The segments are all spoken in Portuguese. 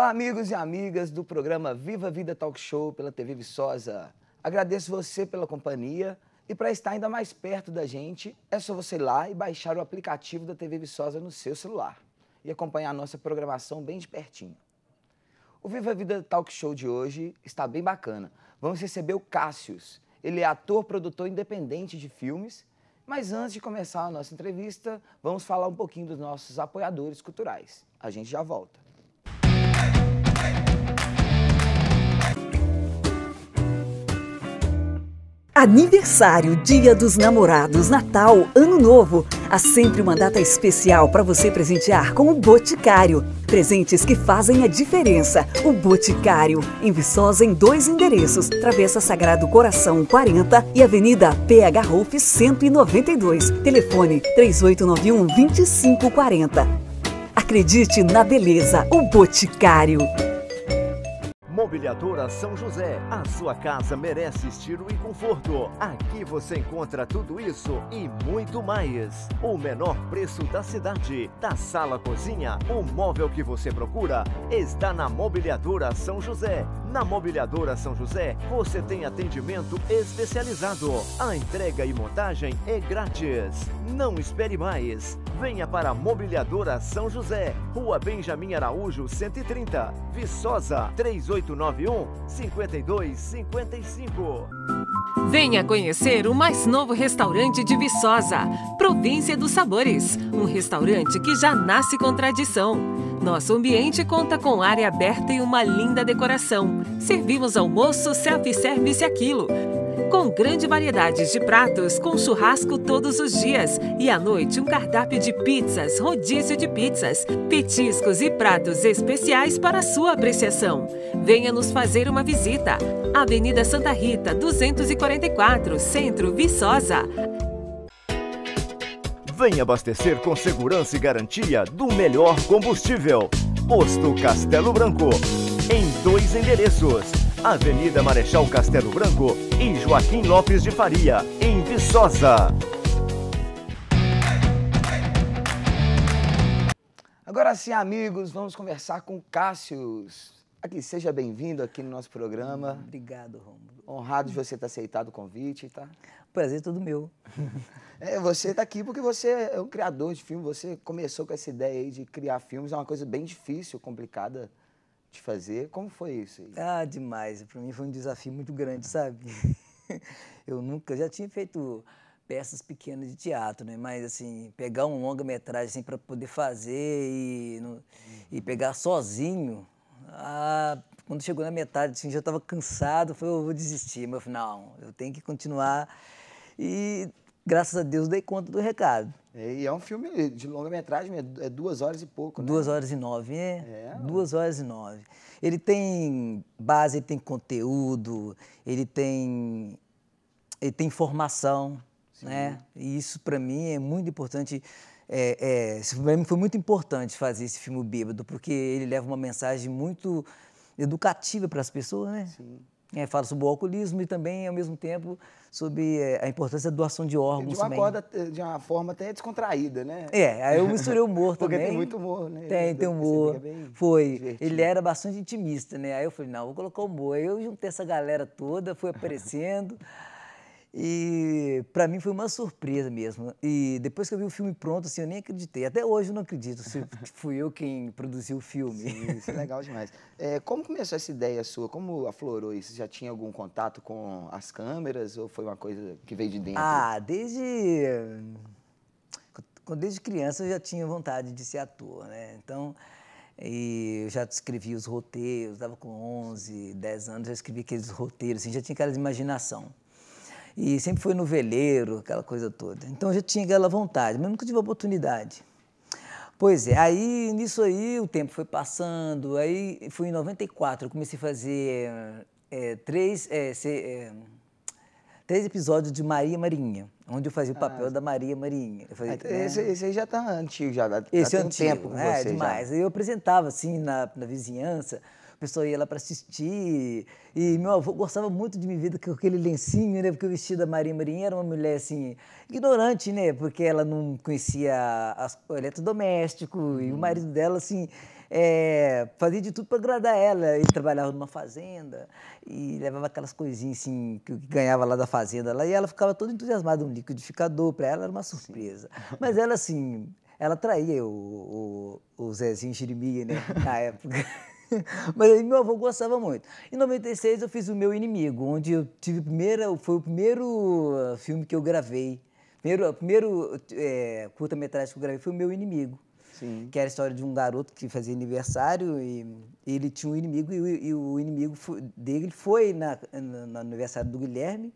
Olá, amigos e amigas do programa Viva Vida Talk Show pela TV Viçosa. Agradeço você pela companhia e para estar ainda mais perto da gente, é só você ir lá e baixar o aplicativo da TV Viçosa no seu celular e acompanhar a nossa programação bem de pertinho. O Viva Vida Talk Show de hoje está bem bacana. Vamos receber o Cássius. Ele é ator, produtor independente de filmes. Mas antes de começar a nossa entrevista, vamos falar um pouquinho dos nossos apoiadores culturais. A gente já volta. Aniversário, Dia dos Namorados, Natal, Ano Novo. Há sempre uma data especial para você presentear com o Boticário. Presentes que fazem a diferença. O Boticário, em Viçosa em dois endereços: Travessa Sagrado Coração 40 e Avenida PH Rolf 192. Telefone 3891 2540. Acredite na beleza, o Boticário. Mobiliadora São José. A sua casa merece estilo e conforto. Aqui você encontra tudo isso e muito mais. O menor preço da cidade. Da sala cozinha, o móvel que você procura está na Mobiliadora São José. Na Mobiliadora São José, você tem atendimento especializado. A entrega e montagem é grátis. Não espere mais. Venha para a Mobiliadora São José, Rua Benjamin Araújo, 130, Viçosa, 3891 5255. Venha conhecer o mais novo restaurante de Viçosa, Província dos Sabores, um restaurante que já nasce com tradição. Nosso ambiente conta com área aberta e uma linda decoração. Servimos almoço, self-service aquilo com grande variedade de pratos, com churrasco todos os dias e à noite um cardápio de pizzas, rodízio de pizzas, petiscos e pratos especiais para sua apreciação. Venha nos fazer uma visita. Avenida Santa Rita, 244, Centro, Viçosa. Venha abastecer com segurança e garantia do melhor combustível. Posto Castelo Branco. Em dois endereços Avenida Marechal Castelo Branco e Joaquim Lopes de Faria, em Viçosa. Agora sim, amigos, vamos conversar com Cássius. Aqui, seja bem-vindo aqui no nosso programa. Obrigado, Romulo. Honrado de você ter aceitado o convite, tá? Prazer é todo meu. É, você está aqui porque você é um criador de filme, você começou com essa ideia aí de criar filmes, é uma coisa bem difícil, complicada de fazer. Como foi isso? Aí? Ah, demais. Para mim foi um desafio muito grande, sabe? Eu nunca, já tinha feito peças pequenas de teatro, né? Mas assim, pegar um longa-metragem assim para poder fazer e, no, e pegar sozinho, ah, quando chegou na metade, assim, já estava cansado, foi eu vou desistir. Mas eu falei, não, eu tenho que continuar. E graças a Deus dei conta do recado. É, e é um filme de longa-metragem, é duas horas e pouco, né? Duas horas e nove, é? é duas horas e nove. Ele tem base, ele tem conteúdo, ele tem, ele tem informação, Sim. né? E isso, para mim, é muito importante. É, é, para mim foi muito importante fazer esse filme Bêbado, porque ele leva uma mensagem muito educativa para as pessoas, né? Sim. É, fala sobre o alcoolismo e também, ao mesmo tempo, sobre é, a importância da doação de órgãos. De uma, corda, de uma forma até descontraída, né? É, aí eu misturei humor Porque também. tem muito humor, né? Tem, tem humor. Foi. Divertido. Ele era bastante intimista, né? Aí eu falei, não, vou colocar humor. Aí eu juntei essa galera toda, fui aparecendo. E para mim foi uma surpresa mesmo. E depois que eu vi o filme pronto, assim, eu nem acreditei. Até hoje eu não acredito se fui eu quem produziu o filme. Sim, isso é legal demais. É, como começou essa ideia sua? Como aflorou isso? Você já tinha algum contato com as câmeras ou foi uma coisa que veio de dentro? Ah, desde desde criança eu já tinha vontade de ser ator, né? Então, e eu já escrevi os roteiros, estava com 11, 10 anos, já escrevi aqueles roteiros, assim, já tinha aquela imaginação. E sempre foi no veleiro, aquela coisa toda. Então eu já tinha aquela vontade, mas nunca tive oportunidade. Pois é, aí nisso aí o tempo foi passando, aí foi em 94, eu comecei a fazer é, três, é, se, é, três episódios de Maria Marinha, onde eu fazia o papel ah, da Maria Marinha. Fazia, ah, né? esse, esse, aí já está antigo, já, já esse tem é antigo, tempo com é, você demais. já. Eu apresentava assim na, na vizinhança, pessoa ia lá para assistir. E meu avô gostava muito de me ver com aquele lencinho, né? Porque o vestido da Maria Marinha era uma mulher assim, ignorante, né? Porque ela não conhecia as, o eletrodoméstico. Uhum. E o marido dela, assim, é, fazia de tudo para agradar ela. Ele trabalhava numa fazenda e levava aquelas coisinhas assim que ganhava lá da fazenda lá, e ela ficava toda entusiasmada, um liquidificador, para ela era uma surpresa. Sim. Mas ela assim, ela traía o, o, o Zezinho Jeremias, né, na época. Mas aí meu avô gostava muito. Em 96 eu fiz O Meu Inimigo, onde eu tive primeira, foi o primeiro ah, filme que eu gravei. Primeiro, primeiro é, curta-metragem que eu gravei foi O Meu Inimigo. Sim. Que era a história de um garoto que fazia aniversário e ele tinha um inimigo e, e o inimigo foi, dele foi na, na, no aniversário do Guilherme,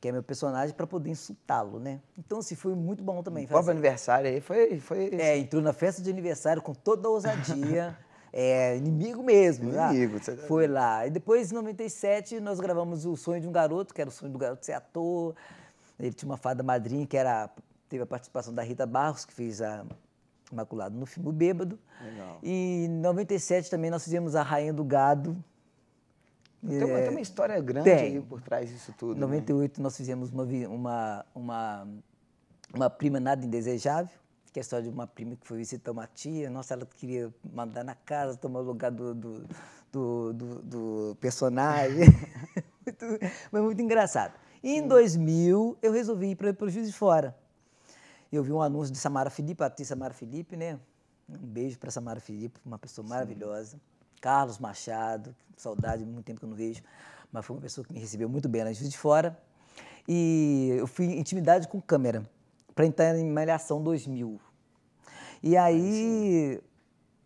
que é meu personagem, para poder insultá-lo, né? Então, assim, foi muito bom também. O próprio aniversário aí foi, foi... É, entrou na festa de aniversário com toda a ousadia. É, inimigo mesmo. Né? Inimigo. Tá... Foi lá. E depois, em 97, nós gravamos O Sonho de um Garoto, que era o sonho do garoto ser ator. Ele tinha uma fada madrinha, que era, teve a participação da Rita Barros, que fez a Imaculado no filme Bêbado. Legal. E em 97 também nós fizemos A Rainha do Gado. Tem uma, é, tem uma história grande tem. aí por trás disso tudo. Em 98 né? nós fizemos uma, uma, uma, uma prima nada indesejável que é a história de uma prima que foi visitar uma tia. Nossa, ela queria mandar na casa, tomar o lugar do, do, do, do, do personagem. muito, mas muito engraçado. E em 2000, eu resolvi ir para o Juiz de Fora. Eu vi um anúncio de Samara Felipe, a atriz Samara Felipe, né? Um beijo para Samara Felipe, uma pessoa Sim. maravilhosa. Carlos Machado, saudade, muito tempo que eu não vejo, mas foi uma pessoa que me recebeu muito bem na Juiz de Fora. E eu fui em intimidade com câmera para entrar em Malhação 2000. E aí,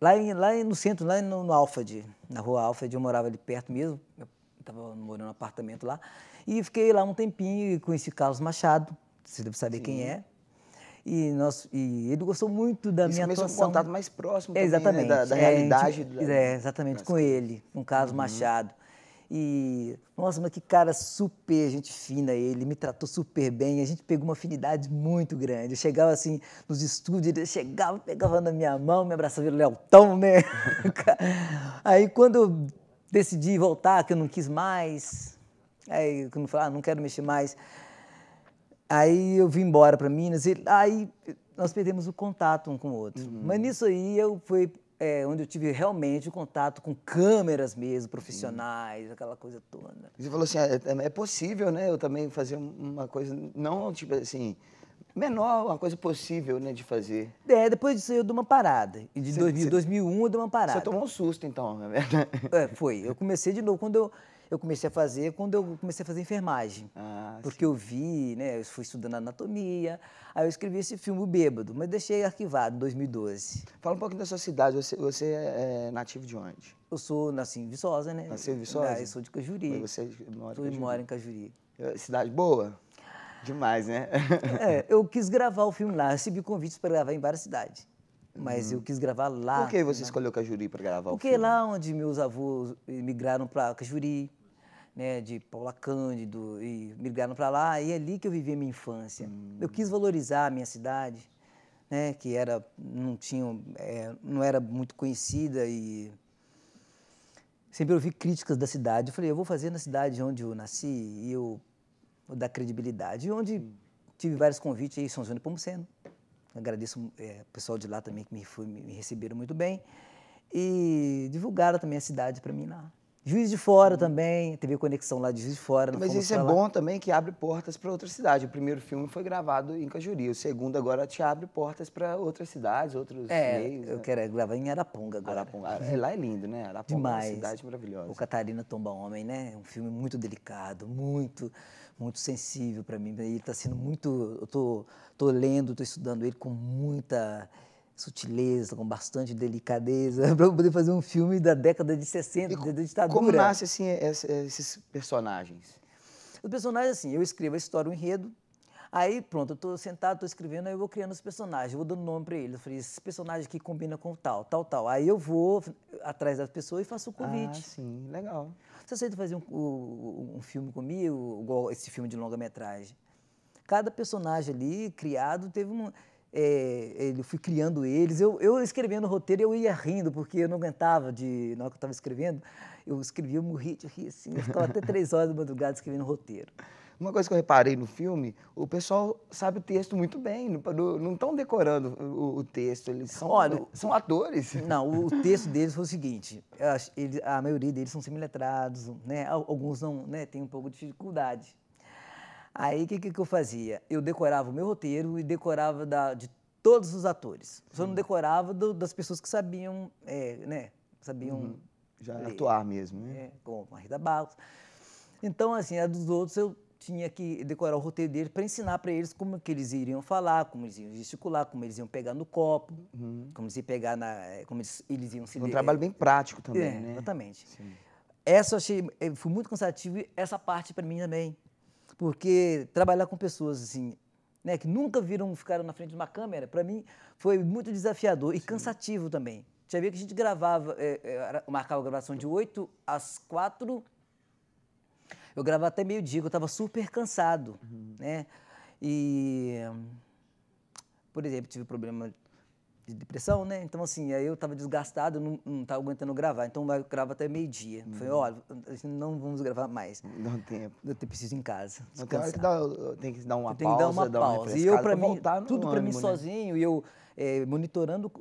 lá, em, lá no centro, lá no, no Alfred, na rua Alfred, eu morava ali perto mesmo, eu estava morando num apartamento lá, e fiquei lá um tempinho e conheci Carlos Machado, você deve saber Sim. quem é. E, nós, e ele gostou muito da Isso minha mesmo atuação. um contato mais próximo também, exatamente, né? da, da, realidade. É, da, é exatamente, com ele, com Carlos uhum. Machado. E, nossa, mas que cara super gente fina ele, me tratou super bem, a gente pegou uma afinidade muito grande. Eu chegava assim nos estúdios, ele chegava, pegava na minha mão, me abraçava, ele Leotão, né? aí quando eu decidi voltar, que eu não quis mais, aí quando eu falei, ah, não quero mexer mais, aí eu vim embora para Minas, e aí nós perdemos o contato um com o outro. Uhum. Mas nisso aí eu fui é, onde eu tive realmente contato com câmeras mesmo, profissionais, Sim. aquela coisa toda. Você falou assim, é, é, é, possível, né? Eu também fazer uma coisa, não tipo assim, menor, uma coisa possível, né, de fazer. É, depois disso eu dou uma parada. E de cê, 2000, cê, 2001 eu dou uma parada. Você tomou um susto, então, é verdade? É, foi. Eu comecei de novo, quando eu eu comecei a fazer quando eu comecei a fazer enfermagem. Ah, porque sim. eu vi, né, eu fui estudando anatomia, aí eu escrevi esse filme o Bêbado, mas deixei arquivado em 2012. Fala um pouquinho da sua cidade, você, você é nativo de onde? Eu sou, nasci em Viçosa, né? Nasceu em Viçosa? Ah, eu sou de Cajuri. Mas você mora, em Cajuri. mora em Cajuri. Cidade boa? Demais, né? é, eu quis gravar o filme lá, recebi convites para gravar em várias cidades. Mas hum. eu quis gravar lá. Por que você né? escolheu Cajuri para gravar Porque o filme? Porque lá onde meus avós migraram para Cajuri, né, de Paula Cândido, e migraram para lá, e é ali que eu vivi a minha infância. Hum. Eu quis valorizar a minha cidade, né, que era, não, tinha, é, não era muito conhecida e sempre ouvi críticas da cidade. Eu falei, eu vou fazer na cidade onde eu nasci e eu vou dar credibilidade. E onde hum. tive vários convites aí, São João de Pomuceno. Agradeço é, o pessoal de lá também que me, foi, me receberam muito bem. E divulgaram também a cidade para mim lá. Juiz de Fora também, teve conexão lá de Juiz de Fora. Mas isso é lá. bom também que abre portas para outra cidade. O primeiro filme foi gravado em Cajuri, o segundo agora te abre portas para outras cidades, outros é, meios. eu né? quero gravar em Araponga agora. Araponga. É, lá é lindo, né? Araponga Demais. é uma cidade maravilhosa. O Catarina Tomba Homem, né? Um filme muito delicado, muito muito sensível para mim. Ele está sendo muito... Eu tô, tô lendo, estou estudando ele com muita sutileza, com bastante delicadeza, para poder fazer um filme da década de 60, e da ditadura. Como nasce assim, esses personagens? Os personagens, assim, eu escrevo a história, o enredo, aí pronto, eu estou sentado, estou escrevendo, aí eu vou criando os personagens, eu vou dando nome para eles. Eu falei, esse personagem aqui combina com tal, tal, tal. Aí eu vou atrás das pessoas e faço o convite. Ah, sim, legal. Você aceita fazer um, um, um filme comigo, igual esse filme de longa-metragem? Cada personagem ali criado teve uma é, ele fui criando eles. Eu, eu escrevendo o roteiro, eu ia rindo, porque eu não aguentava de. Na hora que eu estava escrevendo, eu escrevia, eu morria de rir, assim. Eu ficava até três horas da madrugada escrevendo o roteiro. Uma coisa que eu reparei no filme, o pessoal sabe o texto muito bem, não estão decorando o, o, texto, eles são, Olha, são atores. Não, o texto deles foi o seguinte, ele, a maioria deles são semiletrados, né? alguns não né, têm um pouco de dificuldade. Aí o que, que eu fazia? Eu decorava o meu roteiro e decorava da, de todos os atores. Só não decorava do, das pessoas que sabiam, é, né? Sabiam uhum. já ler, atuar mesmo, né? É, como a Rita Barros. Então, assim, a dos outros eu tinha que decorar o roteiro deles para ensinar para eles como que eles iriam falar, como eles iam gesticular, como eles iam pegar no copo, uhum. como eles iam pegar na, como eles, eles iam se Um trabalho bem prático também, é, né? Exatamente. Sim. Essa eu achei, eh, foi muito cansativo e essa parte para mim também, porque trabalhar com pessoas assim, né, que nunca viram, ficaram na frente de uma câmera, para mim foi muito desafiador e Sim. cansativo também. Já via que a gente gravava, é, é, marcava a gravação de 8 às 4 eu gravava até meio-dia, eu estava super cansado, uhum. né? E, por exemplo, tive problema de depressão, né? Então, assim, aí eu estava desgastado, não estava aguentando gravar. Então, eu gravo até meio-dia. Uhum. Falei, olha, não vamos gravar mais. Não tempo. Eu preciso ir em casa. Não, tem, que dar, tem que dar uma tem pausa. Tem que dar uma pausa. e eu, para mim, tudo para mim né? sozinho, e eu é, monitorando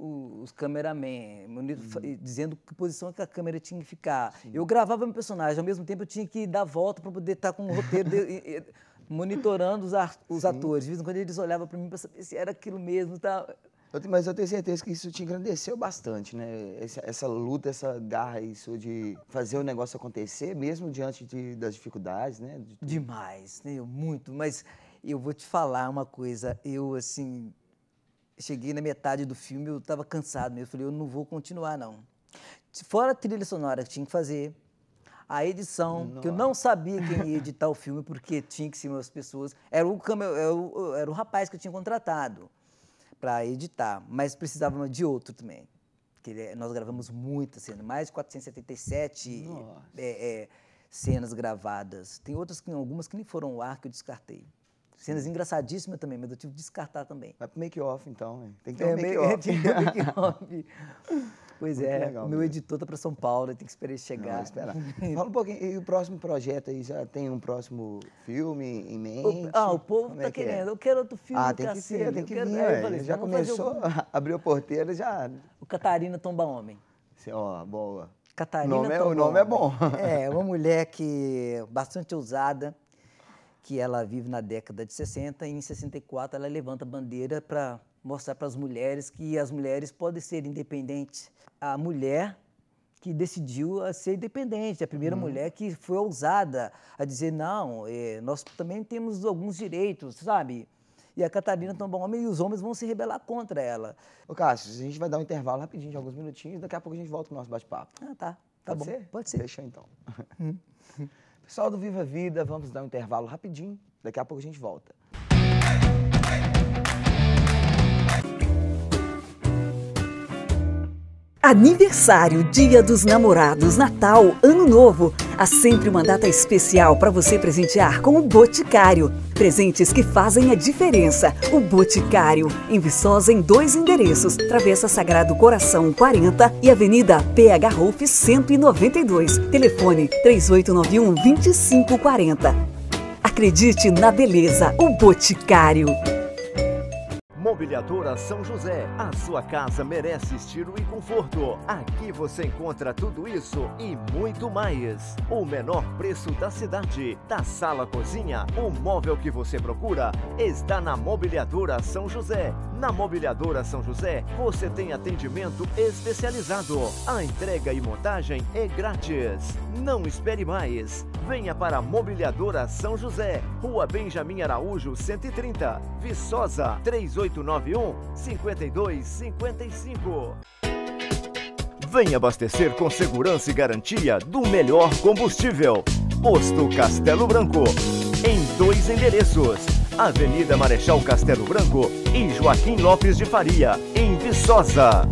os cameramen, monitor, uhum. dizendo que posição que a câmera tinha que ficar. Sim. Eu gravava meu personagem, ao mesmo tempo eu tinha que dar volta para poder estar com o roteiro, de, monitorando os, os atores. De vez em quando eles olhavam para mim para saber se era aquilo mesmo. Tá? Mas eu tenho certeza que isso te engrandeceu bastante, né? Essa, essa luta, essa garra, isso de fazer o negócio acontecer, mesmo diante de, das dificuldades, né? De Demais, né? muito. Mas eu vou te falar uma coisa, eu, assim, cheguei na metade do filme, eu estava cansado mesmo. Falei, eu não vou continuar, não. Fora a trilha sonora que tinha que fazer, a edição, Nossa. que eu não sabia quem ia editar o filme, porque tinha que ser umas pessoas. Era o, era o, era o rapaz que eu tinha contratado para editar, mas precisava de outro também. Que nós gravamos muitas cenas, mais de 477 é, é, cenas gravadas. Tem outras, que, algumas que nem foram ao ar que eu descartei. Cenas engraçadíssimas também, mas eu tive que descartar também. Vai pro make-off, então. Hein? Tem que ter é, um make-off. Tem Pois Muito é, legal, meu editor tá para São Paulo, tem que esperar ele chegar. Não, esperar. Fala um pouquinho, e o próximo projeto aí, já tem um próximo filme em mente? O, ah, o povo Como tá é que é? querendo, é? eu quero outro filme, Ah, tem que ser, tem que quero, vir, é, falei, Já começou, abriu a porteira, já... O Catarina Tomba Homem. Ó, boa. Catarina nome Tomba é, O nome é bom. É, uma mulher que bastante ousada, que ela vive na década de 60 e em 64 ela levanta a bandeira para mostrar para as mulheres que as mulheres podem ser independentes. A mulher que decidiu ser independente, a primeira uhum. mulher que foi ousada a dizer não, é, nós também temos alguns direitos, sabe? E a Catarina tão bom homem e os homens vão se rebelar contra ela. Ô Cássio, a gente vai dar um intervalo rapidinho, de alguns minutinhos, daqui a pouco a gente volta com o nosso bate-papo. Ah, tá. Tá Pode bom. Ser? Pode ser. Deixa então. Hum. Pessoal do Viva Vida, vamos dar um intervalo rapidinho. Daqui a pouco a gente volta. Aniversário, Dia dos Namorados, Natal, Ano Novo. Há sempre uma data especial para você presentear com o Boticário. Presentes que fazem a diferença. O Boticário, em Viçosa, em dois endereços: Travessa Sagrado Coração 40 e Avenida PH Rolf 192. Telefone 3891 2540. Acredite na beleza, o Boticário. Mobiliadora São José. A sua casa merece estilo e conforto. Aqui você encontra tudo isso e muito mais. O menor preço da cidade. Da sala cozinha, o móvel que você procura está na Mobiliadora São José. Na Mobiliadora São José, você tem atendimento especializado. A entrega e montagem é grátis. Não espere mais. Venha para a Mobiliadora São José, Rua Benjamin Araújo, 130, Viçosa, 3891 5255. Venha abastecer com segurança e garantia do melhor combustível. Posto Castelo Branco. Em dois endereços: Avenida Marechal Castelo Branco e Joaquim Lopes de Faria, em Viçosa.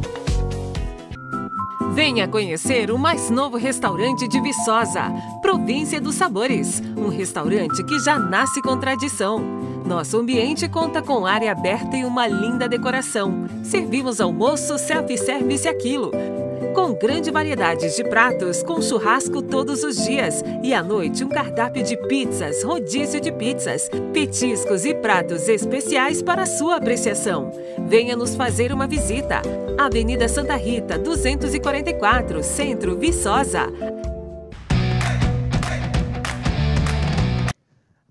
Venha conhecer o mais novo restaurante de Viçosa, Província dos Sabores. Um restaurante que já nasce com tradição. Nosso ambiente conta com área aberta e uma linda decoração. Servimos almoço, self-service aquilo Com grande variedade de pratos, com churrasco todos os dias. E à noite, um cardápio de pizzas, rodízio de pizzas, petiscos e pratos especiais para sua apreciação. Venha nos fazer uma visita. Avenida Santa Rita, 244, Centro, Viçosa.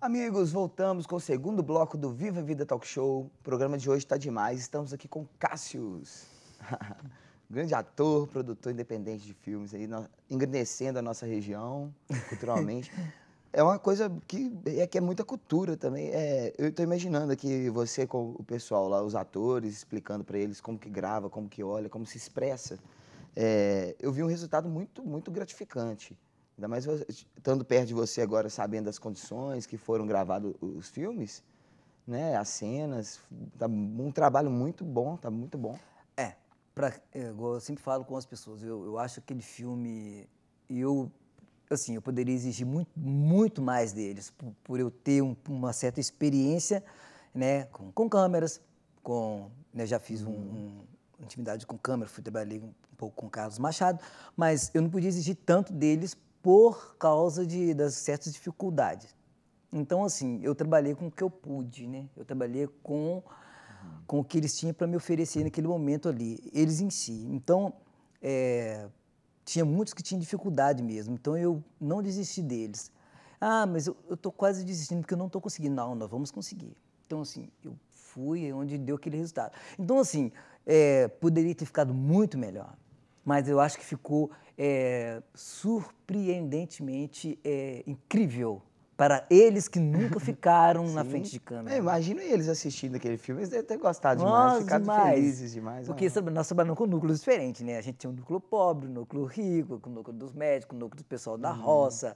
Amigos, voltamos com o segundo bloco do Viva Vida Talk Show. O programa de hoje está demais. Estamos aqui com Cássius, grande ator, produtor independente de filmes, aí, engrandecendo a nossa região culturalmente. é uma coisa que é, que é muita cultura também. É, eu estou imaginando aqui você com o pessoal lá, os atores, explicando para eles como que grava, como que olha, como se expressa. É, eu vi um resultado muito, muito gratificante. Ainda mais estando perto de você agora, sabendo das condições que foram gravados os filmes, né? As cenas, tá um trabalho muito bom, tá muito bom. Pra, é, eu sempre falo com as pessoas, eu, eu acho aquele filme, eu, assim, eu poderia exigir muito, muito mais deles, por, por eu ter um, uma certa experiência, né? Com, com câmeras, com, né, já fiz um, um intimidade com câmera, fui trabalhar um pouco com Carlos Machado, mas eu não podia exigir tanto deles por causa de, das certas dificuldades. Então, assim, eu trabalhei com o que eu pude, né? Eu trabalhei com, uhum. Com o que eles tinham para me oferecer naquele momento ali, eles em si. Então, é, tinha muitos que tinham dificuldade mesmo, então eu não desisti deles. Ah, mas eu estou quase desistindo porque eu não estou conseguindo. Não, nós vamos conseguir. Então, assim, eu fui onde deu aquele resultado. Então, assim, é, poderia ter ficado muito melhor, mas eu acho que ficou é, surpreendentemente é, incrível para eles que nunca ficaram na frente de câmera. É, imagino eles assistindo aquele filme, eles devem ter gostado demais, ficado demais. felizes demais. Porque ah. nós trabalhamos com núcleos diferentes, né? A gente tinha um núcleo pobre, um núcleo rico, o núcleo dos médicos, o núcleo do pessoal da uhum. roça.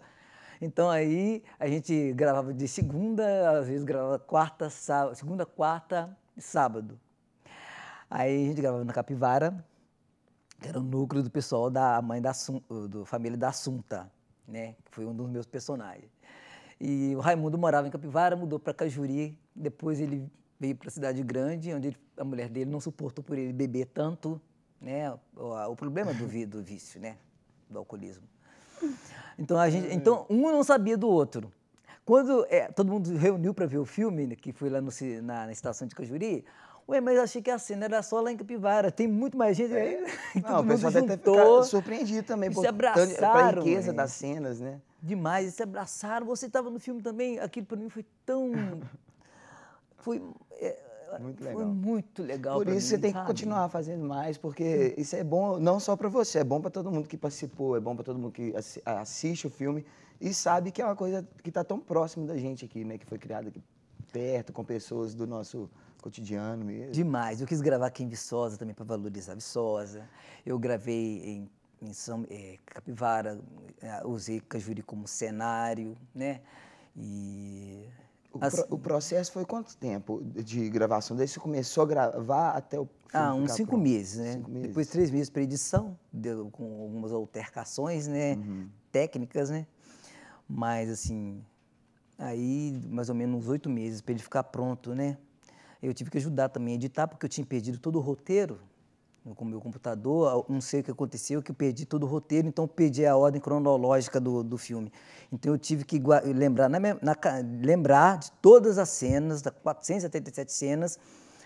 Então aí a gente gravava de segunda, às vezes gravava quarta, sábado, segunda, quarta e sábado. Aí a gente gravava na Capivara, que era o núcleo do pessoal da mãe da do família da Assunta, né? Que foi um dos meus personagens. E o Raimundo morava em Capivara, mudou para Cajuri, depois ele veio para a cidade grande, onde ele, a mulher dele não suportou por ele beber tanto, né? O, o problema do, do vício, né? Do alcoolismo. Então a gente, então um não sabia do outro. Quando é, todo mundo reuniu para ver o filme, né, que foi lá no, na, na estação de Cajuri, Ué, mas achei que a cena era só lá em Capivara. Tem muito mais gente aí. É. Não, o pessoal deve ter surpreendido também. por se abraçaram. A riqueza das cenas, né? Demais. E se abraçaram. Você estava no filme também. Aquilo para mim foi tão... Foi... É, muito legal. Foi muito legal. Por isso mim, você tem sabe? que continuar fazendo mais, porque isso é bom não só para você, é bom para todo mundo que participou, é bom para todo mundo que assiste o filme e sabe que é uma coisa que está tão próximo da gente aqui, né? Que foi criada aqui perto, com pessoas do nosso cotidiano mesmo. Demais. Eu quis gravar aqui em Viçosa também para valorizar Viçosa. Eu gravei em São é, Capivara, é, usei Cajuri como cenário, né? E o, pro, o, processo foi quanto tempo de gravação? Desde você começou a gravar até o Ah, uns cinco meses, né? Cinco meses. Depois três meses para edição, deu, com algumas altercações, né? Uhum. Técnicas, né? Mas assim, aí mais ou menos uns oito meses para ele ficar pronto, né? Eu tive que ajudar também a editar, porque eu tinha perdido todo o roteiro com o meu computador. Não sei o que aconteceu, que eu perdi todo o roteiro, então perdi a ordem cronológica do, do filme. Então eu tive que lembrar, na, na, lembrar de todas as cenas, das 477 cenas,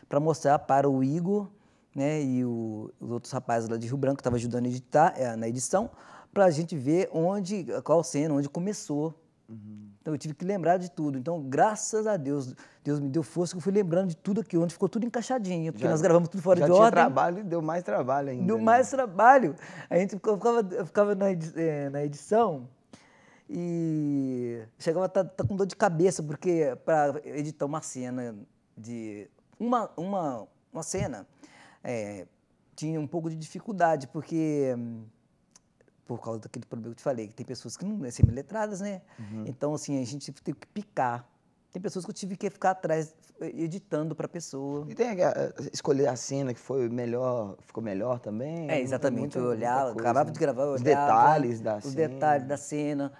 para mostrar para o Igor né, e o, os outros rapazes lá de Rio Branco que estavam ajudando a editar, é, na edição, para a gente ver onde, qual cena, onde começou. Uhum. Então eu tive que lembrar de tudo. Então, graças a Deus, Deus me deu força que eu fui lembrando de tudo aqui, onde ficou tudo encaixadinho, porque já, nós gravamos tudo fora de ordem. trabalho e deu mais trabalho ainda. Deu né? mais trabalho. A gente ficava, ficava na, eh, na edição e chegava a estar tá, tá com dor de cabeça, porque para editar uma cena de. Uma, uma, uma cena é, tinha um pouco de dificuldade, porque por causa daquele problema que eu te falei, que tem pessoas que não são semi-letradas, né? Uhum. Então, assim, a gente tem que picar. Tem pessoas que eu tive que ficar atrás editando para a pessoa. E tem a, escolher a cena que foi melhor, ficou melhor também? É, exatamente. Muita, eu olhava, acabava né? de gravar, eu Os olhava, detalhes da os cena. Os detalhes da cena.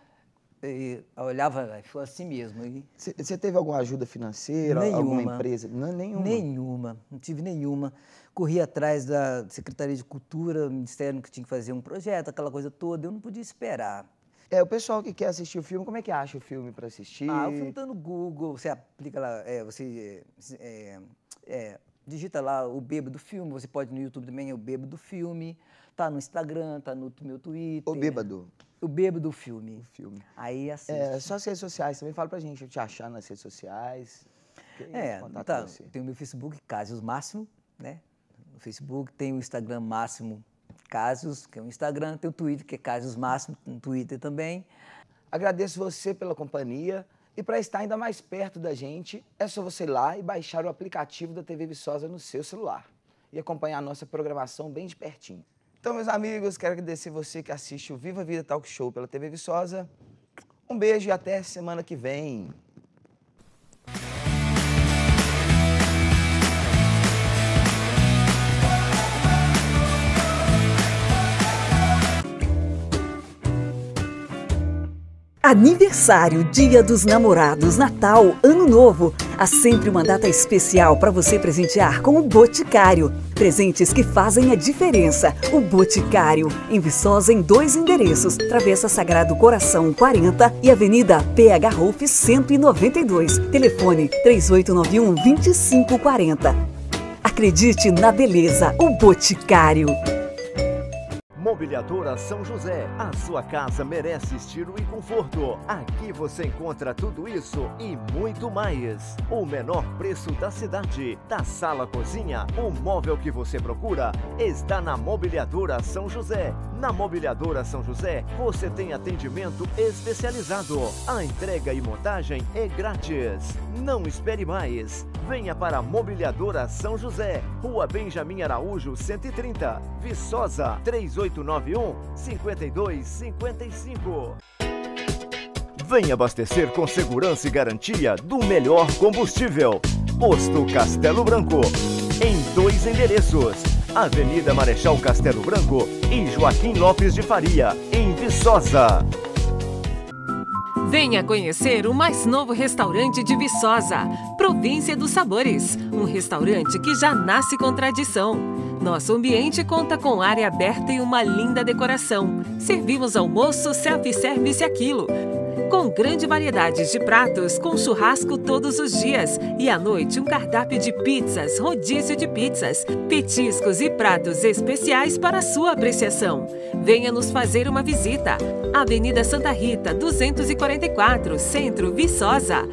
E olhava, foi assim mesmo. Você teve alguma ajuda financeira, nenhuma, alguma empresa? Não, nenhuma. Nenhuma, não tive nenhuma. Corri atrás da Secretaria de Cultura, Ministério que tinha que fazer um projeto, aquela coisa toda, eu não podia esperar. É, o pessoal que quer assistir o filme, como é que acha o filme para assistir? Ah, o filme tá no Google, você aplica lá, é, você é, é, digita lá o Bebo do Filme, você pode no YouTube também, é o Bebo do Filme, tá no Instagram, tá no meu Twitter. O Bêbado. O Bebo do Filme. O filme. Aí assiste. É, só as redes sociais também, fala pra gente, te achar nas redes sociais. É, tá, tem o meu Facebook, Cásios Máximo, né? No Facebook, tem o Instagram Máximo Casos, que é o Instagram, tem o Twitter, que é Casos Máximo, no Twitter também. Agradeço você pela companhia. E para estar ainda mais perto da gente, é só você ir lá e baixar o aplicativo da TV Viçosa no seu celular e acompanhar a nossa programação bem de pertinho. Então, meus amigos, quero agradecer você que assiste o Viva Vida Talk Show pela TV Viçosa. Um beijo e até semana que vem. Aniversário, Dia dos Namorados, Natal, Ano Novo. Há sempre uma data especial para você presentear com o Boticário. Presentes que fazem a diferença. O Boticário, em Viçosa em dois endereços: Travessa Sagrado Coração 40 e Avenida PH Rolf 192. Telefone 3891 2540. Acredite na beleza, o Boticário. Mobiliadora São José. A sua casa merece estilo e conforto. Aqui você encontra tudo isso e muito mais. O menor preço da cidade. Da sala cozinha, o móvel que você procura está na Mobiliadora São José. Na Mobiliadora São José, você tem atendimento especializado. A entrega e montagem é grátis. Não espere mais. Venha para a Mobiliadora São José, Rua Benjamin Araújo, 130, Viçosa, 38 3891 5255. Venha abastecer com segurança e garantia do melhor combustível. Posto Castelo Branco. Em dois endereços: Avenida Marechal Castelo Branco e Joaquim Lopes de Faria, em Viçosa. Venha conhecer o mais novo restaurante de Viçosa, Província dos Sabores. Um restaurante que já nasce com tradição. Nosso ambiente conta com área aberta e uma linda decoração. Servimos almoço, self-service aquilo com grande variedade de pratos, com churrasco todos os dias e à noite um cardápio de pizzas, rodízio de pizzas, petiscos e pratos especiais para sua apreciação. Venha nos fazer uma visita. Avenida Santa Rita, 244, Centro, Viçosa.